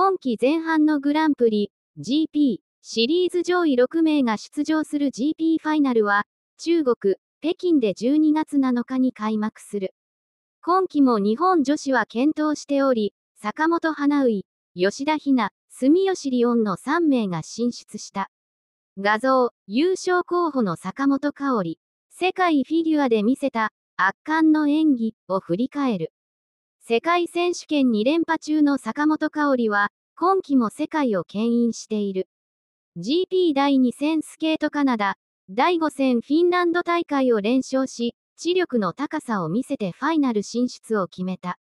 今季前半のグランプリ、GP、シリーズ上位6名が出場する GP ファイナルは、中国、北京で12月7日に開幕する。今季も日本女子は検討しており、坂本花井、吉田ひな、住吉リオンの3名が進出した。画像、優勝候補の坂本香織、世界フィギュアで見せた圧巻の演技を振り返る。世界選手権2連覇中の坂本香織は、今季も世界を牽引している。GP 第2戦スケートカナダ、第5戦フィンランド大会を連勝し、知力の高さを見せてファイナル進出を決めた。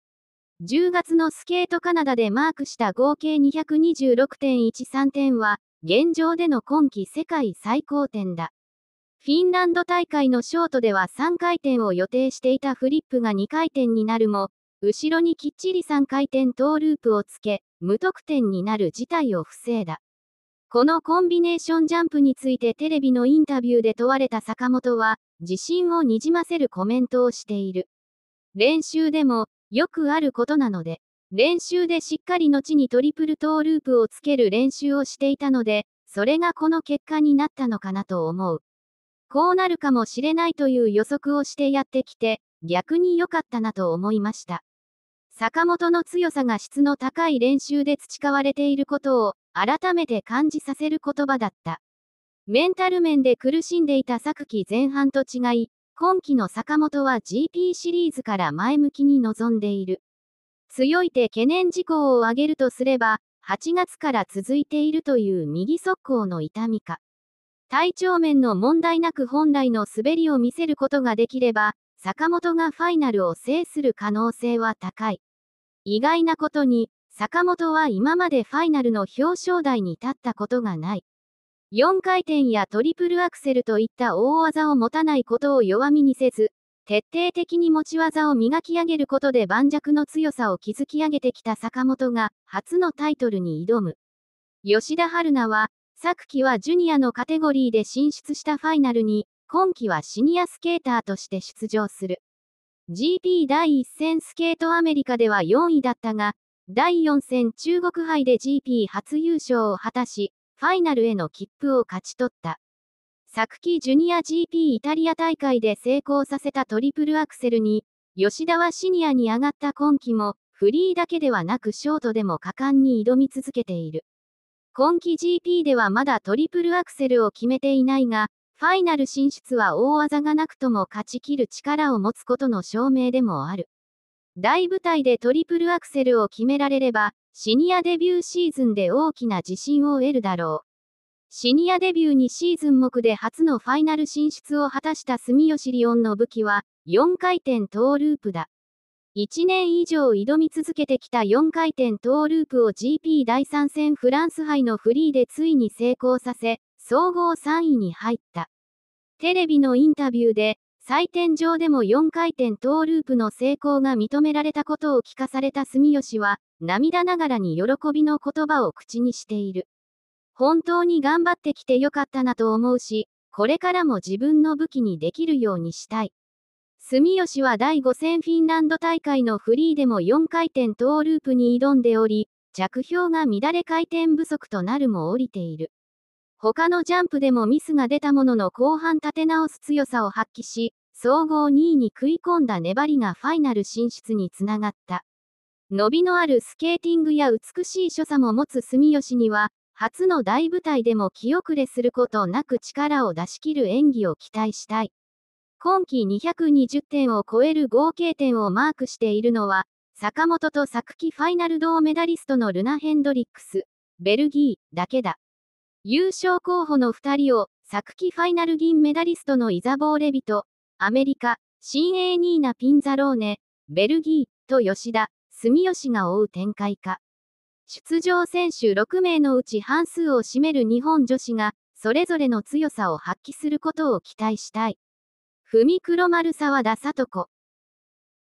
10月のスケートカナダでマークした合計226.13点は、現状での今季世界最高点だ。フィンランド大会のショートでは3回転を予定していたフリップが2回転になるも、後ろにきっちり3回転トーループをつけ、無得点になる事態を防いだ。このコンビネーションジャンプについてテレビのインタビューで問われた坂本は、自信をにじませるコメントをしている。練習でも、よくあることなので、練習でしっかり後にトリプルトーループをつける練習をしていたので、それがこの結果になったのかなと思う。こうなるかもしれないという予測をしてやってきて、逆に良かったなと思いました。坂本の強さが質の高い練習で培われていることを改めて感じさせる言葉だった。メンタル面で苦しんでいた昨季前半と違い、今季の坂本は GP シリーズから前向きに臨んでいる。強いて懸念事項を挙げるとすれば、8月から続いているという右側溝の痛みか。体調面の問題なく本来の滑りを見せることができれば、坂本がファイナルを制する可能性は高い。意外なことに、坂本は今までファイナルの表彰台に立ったことがない。4回転やトリプルアクセルといった大技を持たないことを弱みにせず、徹底的に持ち技を磨き上げることで盤石の強さを築き上げてきた坂本が初のタイトルに挑む。吉田春菜は、昨季はジュニアのカテゴリーで進出したファイナルに、今季はシニアスケーターとして出場する。GP 第1戦スケートアメリカでは4位だったが、第4戦中国杯で GP 初優勝を果たし、ファイナルへの切符を勝ち取った。昨季ジュニア GP イタリア大会で成功させたトリプルアクセルに、吉田はシニアに上がった今季も、フリーだけではなくショートでも果敢に挑み続けている。今季 GP ではまだトリプルアクセルを決めていないが、ファイナル進出は大技がなくとも勝ち切る力を持つことの証明でもある。大舞台でトリプルアクセルを決められれば、シニアデビューシーズンで大きな自信を得るだろう。シニアデビューにシーズン目で初のファイナル進出を果たした住吉リオンの武器は、4回転トーループだ。1年以上挑み続けてきた4回転トーループを GP 第3戦フランス杯のフリーでついに成功させ、総合3位に入った。テレビのインタビューで、採点上でも4回転トーループの成功が認められたことを聞かされた住吉は、涙ながらに喜びの言葉を口にしている。本当に頑張ってきてよかったなと思うし、これからも自分の武器にできるようにしたい。住吉は第5戦フィンランド大会のフリーでも4回転トーループに挑んでおり、着氷が乱れ回転不足となるも降りている。他のジャンプでもミスが出たものの後半立て直す強さを発揮し、総合2位に食い込んだ粘りがファイナル進出につながった。伸びのあるスケーティングや美しい所作も持つ住吉には、初の大舞台でも気遅れすることなく力を出し切る演技を期待したい。今季220点を超える合計点をマークしているのは、坂本と昨季ファイナル銅メダリストのルナ・ヘンドリックス、ベルギーだけだ。優勝候補の2人を、昨季ファイナル銀メダリストのイザボー・レビト、アメリカ、新鋭ニーナ・ピンザローネ、ベルギーと吉田、住吉が追う展開か。出場選手6名のうち半数を占める日本女子が、それぞれの強さを発揮することを期待したい。文黒丸沢田聡子